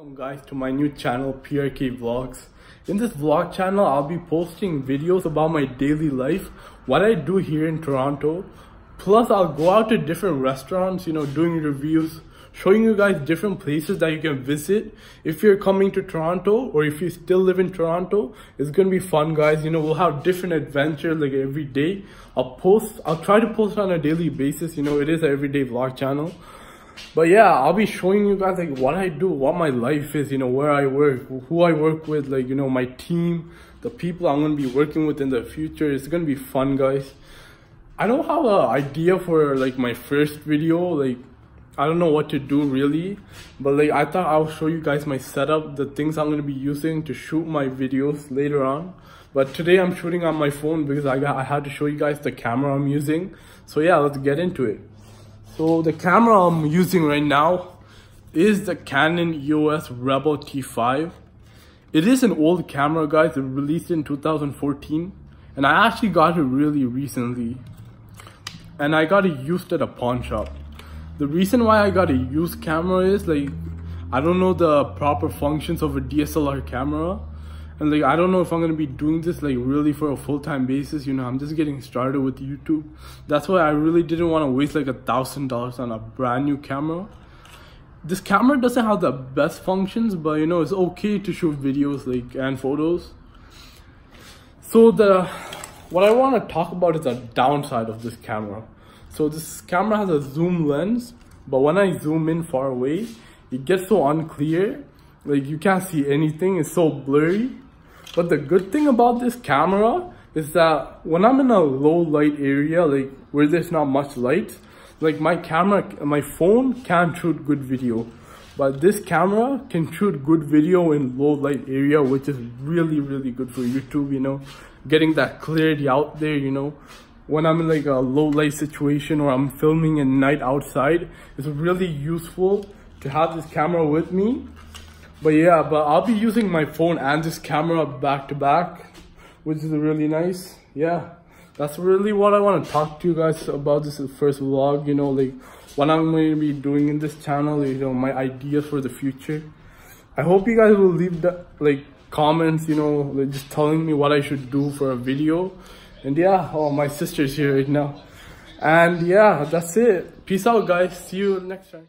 Welcome guys to my new channel PRK Vlogs. In this vlog channel I'll be posting videos about my daily life, what I do here in Toronto. Plus I'll go out to different restaurants, you know, doing reviews, showing you guys different places that you can visit. If you're coming to Toronto or if you still live in Toronto, it's gonna be fun guys. You know, we'll have different adventures like every day. I'll post, I'll try to post on a daily basis. You know, it is an everyday vlog channel. But yeah, I'll be showing you guys like what I do, what my life is, you know, where I work, who I work with, like, you know, my team, the people I'm going to be working with in the future. It's going to be fun, guys. I don't have an idea for like my first video, like, I don't know what to do really, but like, I thought I'll show you guys my setup, the things I'm going to be using to shoot my videos later on. But today I'm shooting on my phone because I got, I had to show you guys the camera I'm using. So yeah, let's get into it. So the camera I'm using right now is the Canon EOS Rebel T5. It is an old camera guys, it released in 2014 and I actually got it really recently and I got it used at a pawn shop. The reason why I got a used camera is like I don't know the proper functions of a DSLR camera and like i don't know if i'm gonna be doing this like really for a full-time basis you know i'm just getting started with youtube. That's why i really didn't want to waste like a thousand dollars on a brand new camera. This camera doesn't have the best functions but you know it's okay to shoot videos like and photos. So the what i want to talk about is the downside of this camera. So this camera has a zoom lens but when i zoom in far away it gets so unclear. Like you can't see anything. It's so blurry but the good thing about this camera is that when I'm in a low light area, like where there's not much light, like my camera, my phone can't shoot good video. But this camera can shoot good video in low light area, which is really, really good for YouTube, you know, getting that clarity out there, you know. When I'm in like a low light situation or I'm filming at night outside, it's really useful to have this camera with me but yeah, but I'll be using my phone and this camera back to back, which is really nice. Yeah, that's really what I want to talk to you guys about this first vlog, you know, like what I'm going to be doing in this channel, you know, my ideas for the future. I hope you guys will leave the, like comments, you know, like just telling me what I should do for a video. And yeah, oh, my sister's here right now. And yeah, that's it. Peace out, guys. See you next time.